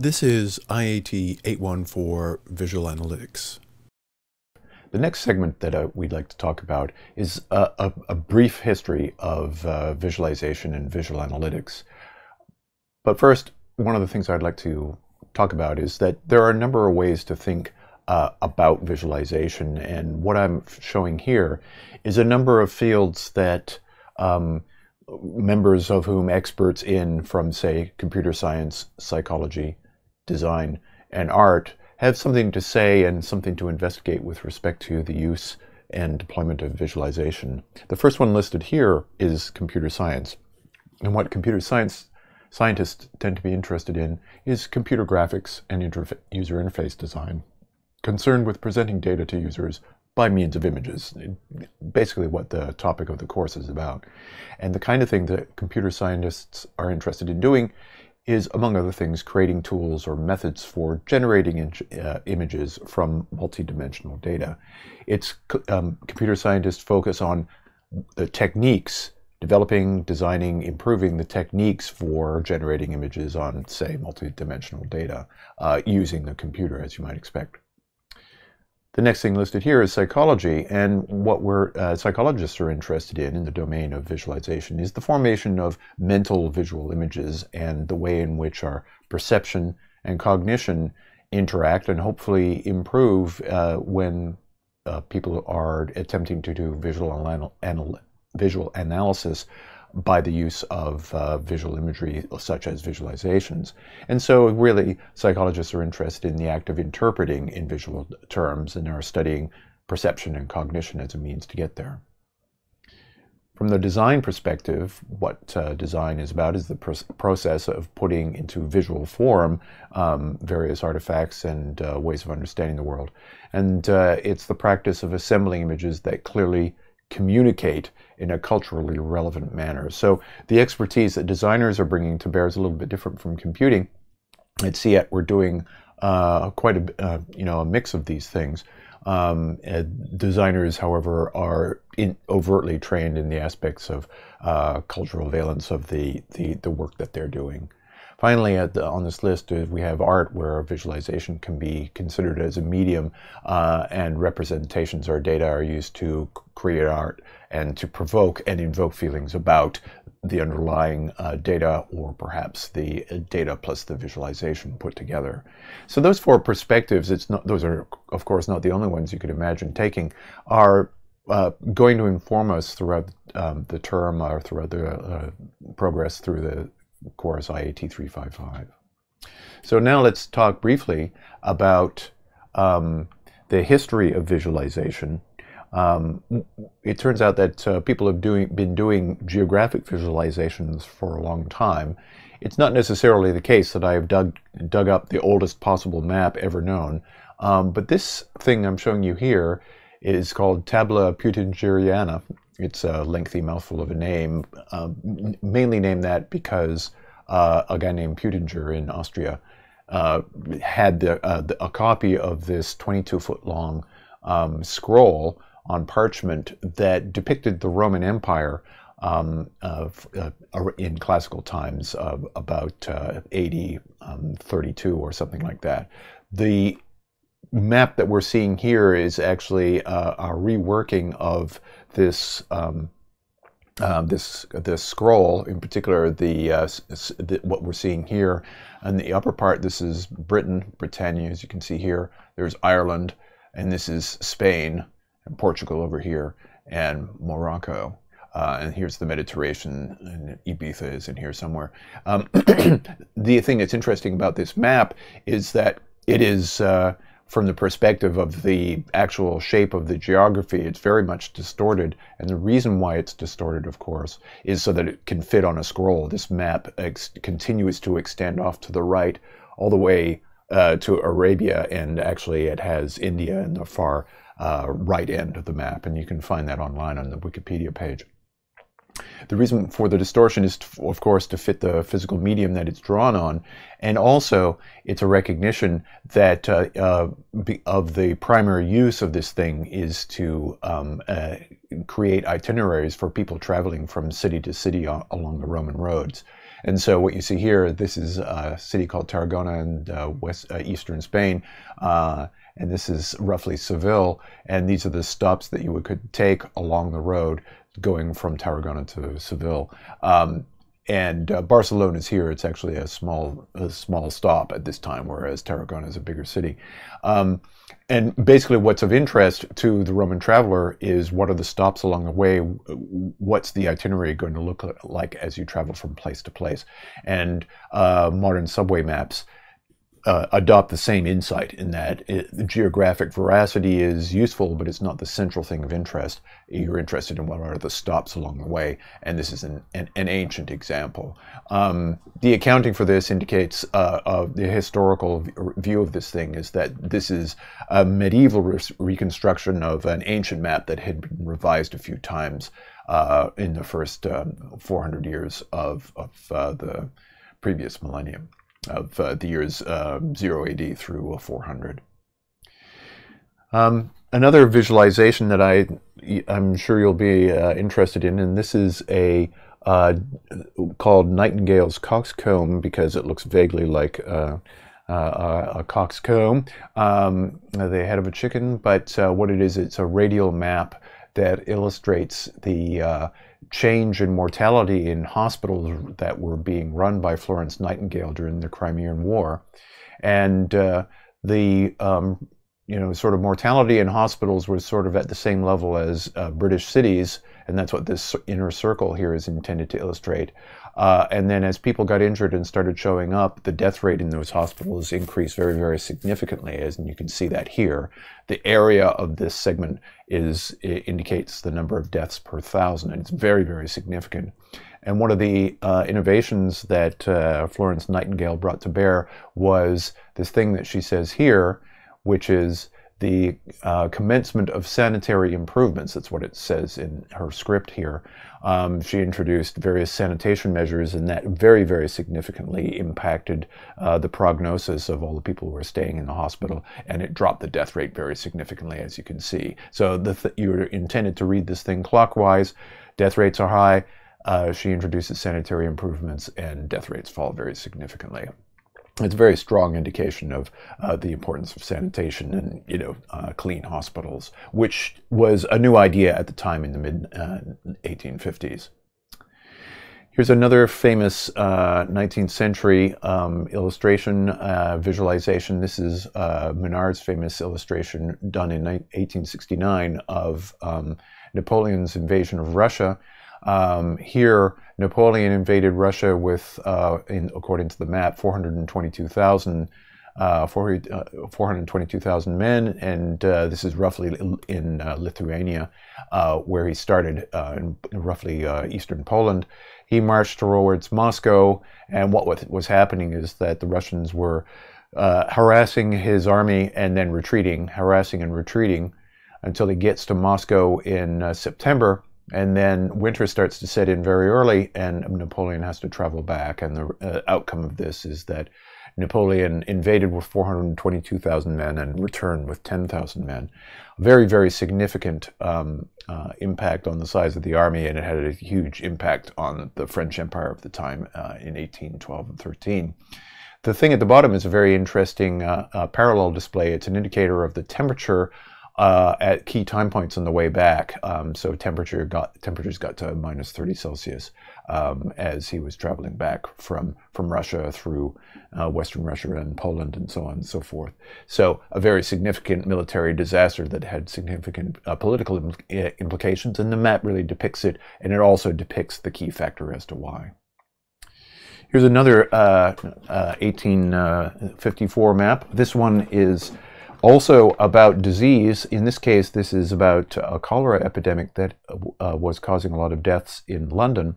This is IAT 814 Visual Analytics. The next segment that uh, we'd like to talk about is a, a, a brief history of uh, visualization and visual analytics. But first, one of the things I'd like to talk about is that there are a number of ways to think uh, about visualization. And what I'm showing here is a number of fields that um, members of whom experts in from, say, computer science, psychology, design, and art have something to say and something to investigate with respect to the use and deployment of visualization. The first one listed here is computer science. And what computer science scientists tend to be interested in is computer graphics and user interface design, concerned with presenting data to users by means of images, basically what the topic of the course is about. And the kind of thing that computer scientists are interested in doing is, among other things, creating tools or methods for generating uh, images from multidimensional data. It's um, computer scientists focus on the techniques developing, designing, improving the techniques for generating images on, say, multidimensional data uh, using the computer, as you might expect. The next thing listed here is psychology, and what we're uh, psychologists are interested in in the domain of visualization is the formation of mental visual images and the way in which our perception and cognition interact and hopefully improve uh, when uh, people are attempting to do visual anal anal visual analysis by the use of uh, visual imagery such as visualizations. And so really psychologists are interested in the act of interpreting in visual terms and are studying perception and cognition as a means to get there. From the design perspective, what uh, design is about is the pr process of putting into visual form um, various artifacts and uh, ways of understanding the world. And uh, it's the practice of assembling images that clearly communicate in a culturally relevant manner. So the expertise that designers are bringing to bear is a little bit different from computing. At SIAT, we're doing uh, quite a uh, you know a mix of these things. Um, designers, however, are in, overtly trained in the aspects of uh, cultural valence of the, the, the work that they're doing. Finally, the, on this list, uh, we have art where visualization can be considered as a medium uh, and representations or data are used to create art and to provoke and invoke feelings about the underlying uh, data or perhaps the uh, data plus the visualization put together. So those four perspectives, it's not, those are of course not the only ones you could imagine taking, are uh, going to inform us throughout um, the term or throughout the uh, progress through the course IAT 355. So now let's talk briefly about um, the history of visualization. Um, it turns out that uh, people have doing, been doing geographic visualizations for a long time. It's not necessarily the case that I have dug, dug up the oldest possible map ever known, um, but this thing I'm showing you here is called Tabula Peutingeriana, it's a lengthy mouthful of a name, uh, mainly named that because uh, a guy named Peutinger in Austria uh, had the, uh, the, a copy of this 22 foot long um, scroll on parchment that depicted the Roman Empire um, of, uh, in classical times of about uh, AD um, 32 or something like that. The map that we're seeing here is actually uh, a reworking of this um, uh, this this scroll, in particular, the, uh, the, what we're seeing here in the upper part. This is Britain, Britannia, as you can see here. There's Ireland, and this is Spain and Portugal over here, and Morocco. Uh, and here's the Mediterranean, and Ibiza is in here somewhere. Um, the thing that's interesting about this map is that it is uh, from the perspective of the actual shape of the geography, it's very much distorted. And the reason why it's distorted, of course, is so that it can fit on a scroll. This map continues to extend off to the right all the way uh, to Arabia, and actually it has India in the far uh, right end of the map. And you can find that online on the Wikipedia page. The reason for the distortion is, to, of course, to fit the physical medium that it's drawn on. And also, it's a recognition that uh, uh, of the primary use of this thing is to um, uh, create itineraries for people traveling from city to city along the Roman roads. And so what you see here, this is a city called Tarragona in uh, west uh, eastern Spain, uh, and this is roughly Seville. And these are the stops that you could take along the road going from Tarragona to Seville. Um, and uh, Barcelona is here. It's actually a small, a small stop at this time, whereas Tarragona is a bigger city. Um, and basically, what's of interest to the Roman traveler is what are the stops along the way? What's the itinerary going to look like as you travel from place to place? And uh, modern subway maps uh, adopt the same insight in that it, the geographic veracity is useful, but it's not the central thing of interest. You're interested in what are the stops along the way, and this is an, an, an ancient example. Um, the accounting for this indicates uh, the historical view of this thing is that this is a medieval re reconstruction of an ancient map that had been revised a few times uh, in the first um, 400 years of, of uh, the previous millennium of uh, the years uh, 0 AD through 400. Um, another visualization that I, I'm sure you'll be uh, interested in, and this is a uh, called Nightingale's coxcomb because it looks vaguely like uh, uh, a coxcomb, um, the head of a chicken, but what it is, it's a radial map that illustrates the change in mortality in hospitals that were being run by Florence Nightingale during the Crimean War. And uh, the um, you know, sort of mortality in hospitals was sort of at the same level as uh, British cities, and that's what this inner circle here is intended to illustrate. Uh, and then as people got injured and started showing up, the death rate in those hospitals increased very, very significantly, as and you can see that here. The area of this segment is indicates the number of deaths per thousand, and it's very, very significant. And one of the uh, innovations that uh, Florence Nightingale brought to bear was this thing that she says here, which is the uh, commencement of sanitary improvements. That's what it says in her script here. Um, she introduced various sanitation measures, and that very, very significantly impacted uh, the prognosis of all the people who were staying in the hospital, and it dropped the death rate very significantly, as you can see. So th- you're intended to read this thing clockwise. Death rates are high. Uh, she introduces sanitary improvements, and death rates fall very significantly it's a very strong indication of uh, the importance of sanitation and you know uh, clean hospitals, which was a new idea at the time in the mid uh, 1850s. Here's another famous 19th uh, century um, illustration uh, visualization. This is uh, Minard's famous illustration done in 1869 of um, Napoleon's invasion of Russia. Um, here, Napoleon invaded Russia with, uh, in, according to the map, 422,000 uh, 422,000 uh, men, and uh, this is roughly in uh, Lithuania, uh, where he started in roughly eastern Poland. He marched towards Moscow, and what was happening is that the Russians were harassing his army and then retreating, harassing and retreating until he gets to Moscow in September and then winter starts to set in very early, and Napoleon has to travel back. And the uh, outcome of this is that Napoleon invaded with 422,000 men and returned with 10,000 men. Very, very significant um, uh, impact on the size of the army, and it had a huge impact on the French Empire of the time uh, in 1812 and 13. The thing at the bottom is a very interesting uh, uh, parallel display. It's an indicator of the temperature uh, at key time points on the way back. Um, so temperature got temperatures got to minus 30 Celsius um, as he was traveling back from from Russia through uh, Western Russia and Poland and so on and so forth. So a very significant military disaster that had significant uh, political Im- implications, and the map really depicts it, and it also depicts the key factor as to why. Here's another uh, 1854 uh, map. This one is also about disease. In this case, this is about a cholera epidemic that uh, was causing a lot of deaths in London.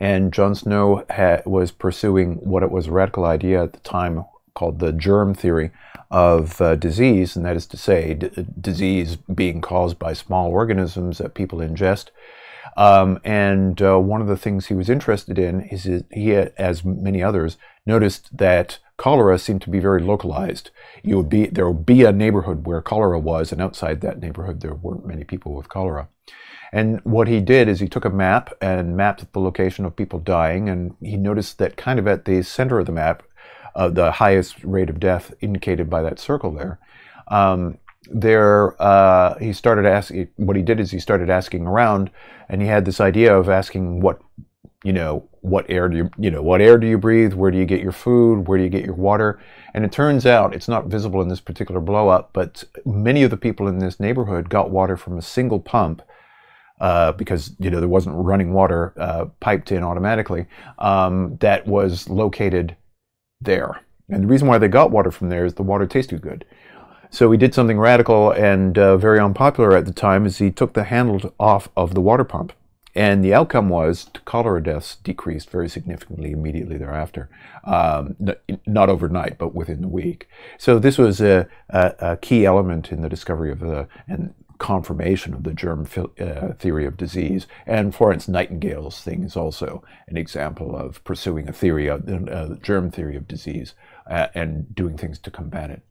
And John Snow was pursuing what it was a radical idea at the time called the germ theory of uh, disease, and that is to say, disease being caused by small organisms that people ingest. Um, and uh, one of the things he was interested in is he, as many others, noticed that cholera seemed to be very localized. You would be there would be a neighborhood where cholera was, and outside that neighborhood there weren't many people with cholera. And what he did is he took a map and mapped the location of people dying, and he noticed that kind of at the center of the map, uh, the highest rate of death indicated by that circle there. Um, there, uh, he started asking. What he did is he started asking around, and he had this idea of asking what, you know, what air do you, you know, what air do you breathe? Where do you get your food? Where do you get your water? And it turns out it's not visible in this particular blow up, but many of the people in this neighborhood got water from a single pump uh, because you know there wasn't running water uh, piped in automatically um, that was located there. And the reason why they got water from there is the water tasted good. So he did something radical and uh, very unpopular at the time is he took the handle off of the water pump. And the outcome was cholera deaths decreased very significantly immediately thereafter. Um, not overnight, but within the week. So this was a, a, a, key element in the discovery of the, and confirmation of the germ uh, theory of disease. And Florence Nightingale's thing is also an example of pursuing a theory of uh, germ theory of disease uh, and doing things to combat it.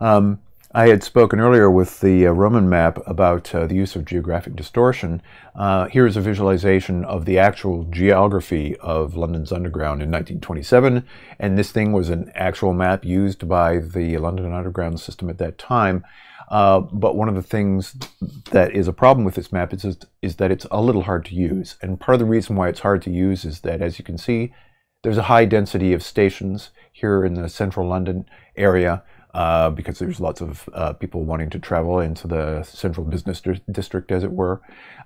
Um, I had spoken earlier with the uh, Roman map about uh, the use of geographic distortion. Uh, here's a visualization of the actual geography of London's Underground in 1927, and this thing was an actual map used by the London Underground system at that time. Uh, but one of the things that is a problem with this map is, is that it's a little hard to use. And part of the reason why it's hard to use is that, as you can see, there's a high density of stations here in the central London area uh, because there's lots of uh, people wanting to travel into the central business district, as it were.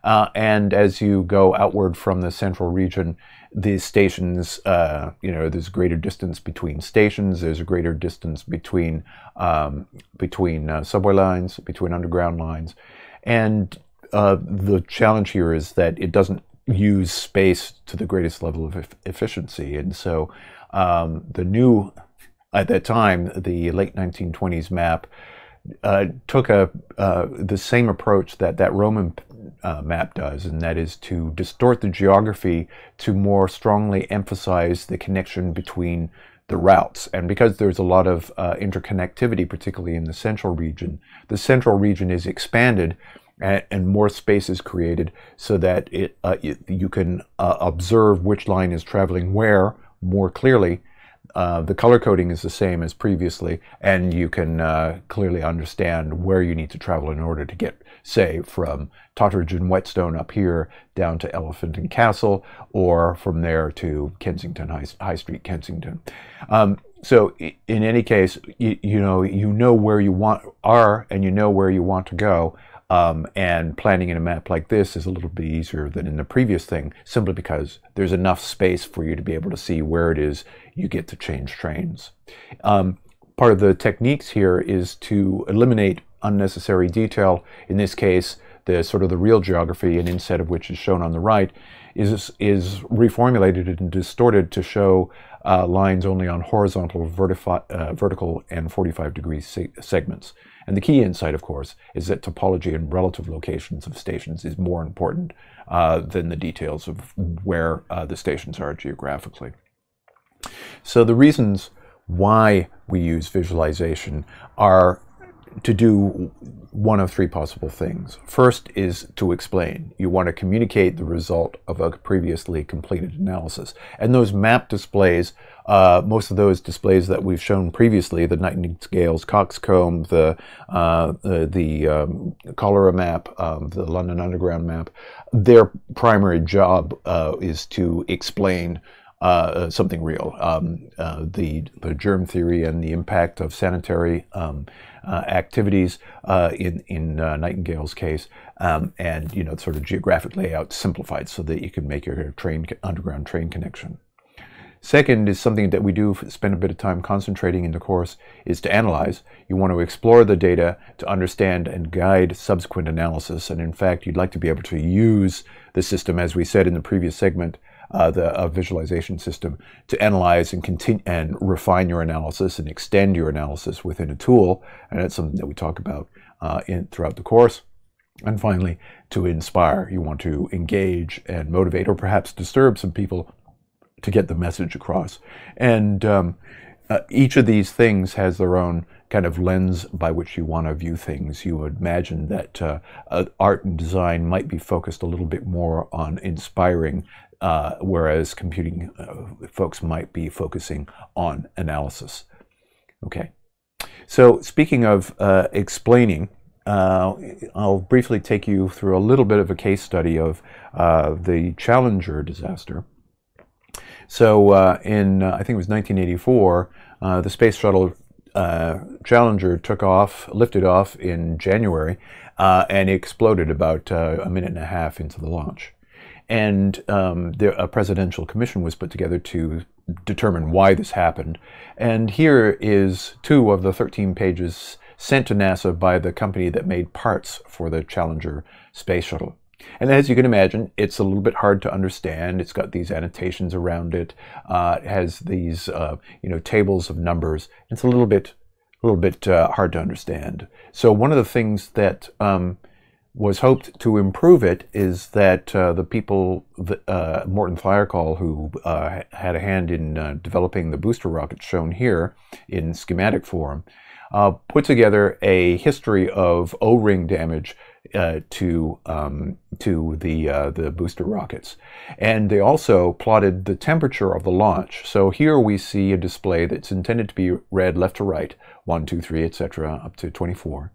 Uh, and as you go outward from the central region, the stations, uh, you know, there's greater distance between stations. There's a greater distance between um, between uh, subway lines, between underground lines, and uh, the challenge here is that it doesn't use space to the greatest level of efficiency, and so um, the new at that time, the late 1920s map uh, took a uh, the same approach that that Roman uh, map does, and that is to distort the geography to more strongly emphasize the connection between the routes. And because there's a lot of uh, interconnectivity, particularly in the central region, the central region is expanded and, and more space is created so that it, uh, it you can uh, observe which line is traveling where more clearly uh, the color coding is the same as previously, and you can uh, clearly understand where you need to travel in order to get, say, from Totteridge and Whetstone up here down to Elephant and Castle, or from there to Kensington, High, High Street, Kensington. Um, so in any case, you, you, know you know where you want are, and you know where you want to go. Um, and planning in a map like this is a little bit easier than in the previous thing, simply because there's enough space for you to be able to see where it is you get to change trains. Um, part of the techniques here is to eliminate unnecessary detail. In this case, the sort of the real geography, and inset of which is shown on the right, is is reformulated and distorted to show uh, lines only on horizontal, uh, vertical, and 45 degree se segments. And the key insight, of course, is that topology and relative locations of stations is more important uh, than the details of where uh, the stations are geographically. So the reasons why we use visualization are to do one of three possible things. First is to explain. You want to communicate the result of a previously completed analysis. And those map displays, uh, most of those displays that we've shown previously, the Nightingale's Coxcomb, the, uh, the, the um, cholera map, um, the London Underground map, their primary job uh, is to explain uh, something real. Um, uh, the, the germ theory and the impact of sanitary um, uh, activities uh, in, in uh, Nightingale's case, um, and you know, sort of geographic layout simplified so that you can make your train underground train connection. Second is something that we do spend a bit of time concentrating in the course is to analyze. You want to explore the data to understand and guide subsequent analysis. And in fact, you'd like to be able to use the system, as we said in the previous segment, uh, the uh, visualization system to analyze and continue and refine your analysis and extend your analysis within a tool. And that's something that we talk about uh, in, throughout the course. And finally, to inspire, you want to engage and motivate or perhaps disturb some people to get the message across. And um, uh, each of these things has their own kind of lens by which you want to view things. You would imagine that uh, uh, art and design might be focused a little bit more on inspiring, uh, whereas computing uh, folks might be focusing on analysis. Okay. So speaking of uh, explaining, uh, I'll briefly take you through a little bit of a case study of uh, the Challenger disaster. So uh, in, uh, I think it was 1984, uh, the space shuttle uh, Challenger took off, lifted off in January, and exploded about a minute and a half into the launch. And um, a presidential commission was put together to determine why this happened. And here is two of the 13 pages sent to NASA by the company that made parts for the Challenger space shuttle. And as you can imagine, it's a little bit hard to understand. It's got these annotations around it. Uh, it has these, uh, you know, tables of numbers. It's a little bit, a little bit uh, hard to understand. So one of the things that um, was hoped to improve it is that uh, the people, uh, Morton Thiokol, who uh, had a hand in developing the booster rockets shown here in schematic form, uh, put together a history of O-ring damage uh, to um, to the uh, the booster rockets, and they also plotted the temperature of the launch. So here we see a display that's intended to be read left to right, one, two, three, etc., up to 24,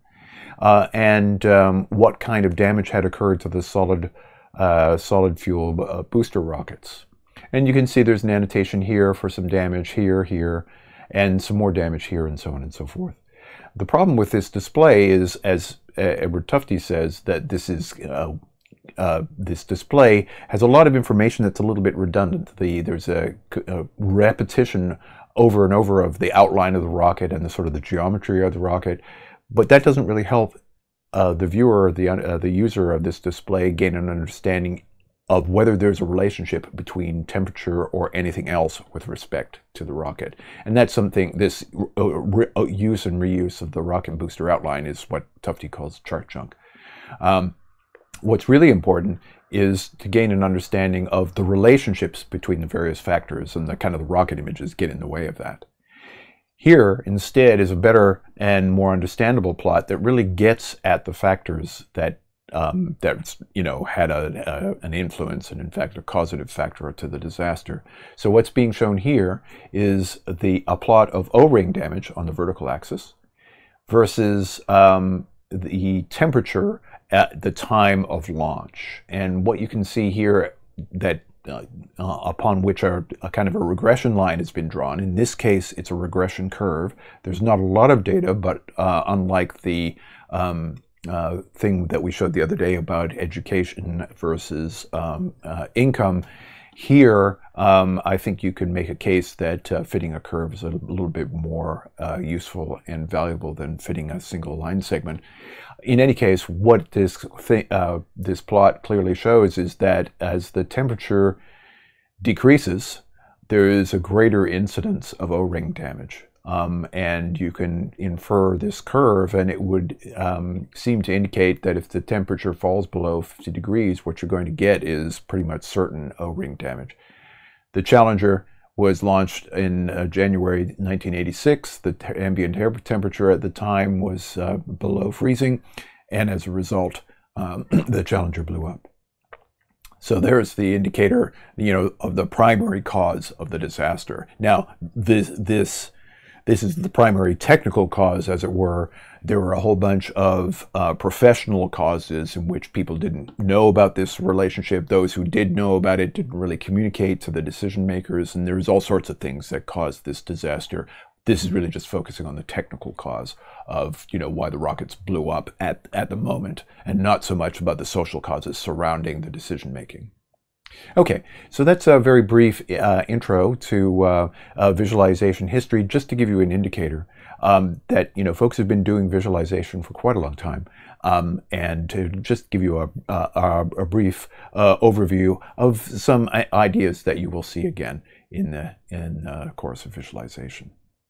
uh, and um, what kind of damage had occurred to the solid uh, solid fuel uh, booster rockets. And you can see there's an annotation here for some damage here, here, and some more damage here, and so on and so forth. The problem with this display is, as uh, Edward Tufte says, that this is uh, uh, this display has a lot of information that's a little bit redundant. The, there's a, a, repetition over and over of the outline of the rocket and the sort of the geometry of the rocket, but that doesn't really help uh, the viewer, the uh, the user of this display, gain an understanding of whether there's a relationship between temperature or anything else with respect to the rocket. And that's something, this uh, uh, use and reuse of the rocket booster outline is what Tufte calls chart junk. Um, what's really important is to gain an understanding of the relationships between the various factors and the kind of the rocket images get in the way of that. Here, instead, is a better and more understandable plot that really gets at the factors that um, that you know had a, a, an influence and in fact a causative factor to the disaster. So what's being shown here is the a plot of O-ring damage on the vertical axis versus um, the temperature at the time of launch. And what you can see here that uh, uh, upon which a, a, kind of a regression line has been drawn. In this case, it's a regression curve. There's not a lot of data, but uh, unlike the um, uh, thing that we showed the other day about education versus um, uh, income. Here, um, I think you can make a case that uh, fitting a curve is a little bit more uh, useful and valuable than fitting a single line segment. In any case, what this uh, this plot clearly shows is that as the temperature decreases, there is a greater incidence of O-ring damage. Um, and you can infer this curve, and it would um, seem to indicate that if the temperature falls below 50 degrees, what you're going to get is pretty much certain O-ring damage. The Challenger was launched in uh, January 1986. The ambient air temperature at the time was uh, below freezing, and as a result, um, the Challenger blew up. So there's the indicator, you know, of the primary cause of the disaster. Now, this this this is the primary technical cause, as it were. There were a whole bunch of uh, professional causes in which people didn't know about this relationship. Those who did know about it didn't really communicate to the decision makers, and there's all sorts of things that caused this disaster. This is really just focusing on the technical cause of, you know, why the rockets blew up at, at the moment, and not so much about the social causes surrounding the decision making. Okay, so that's a very brief uh, intro to uh, uh, visualization history, just to give you an indicator um, that you know folks have been doing visualization for quite a long time, um, and to just give you a, a, a brief uh, overview of some ideas that you will see again in the in course of visualization.